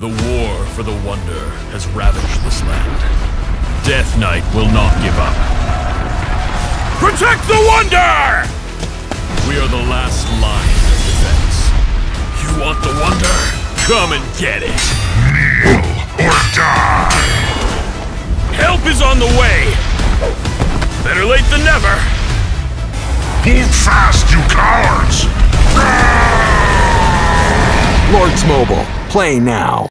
The war for the Wonder has ravaged this land. Death Knight will not give up. Protect the Wonder! We are the last line of defense. You want the Wonder? Come and get it! Kneel or die! Help is on the way! Better late than never! Move fast, you cowards! Lords Mobile, play now.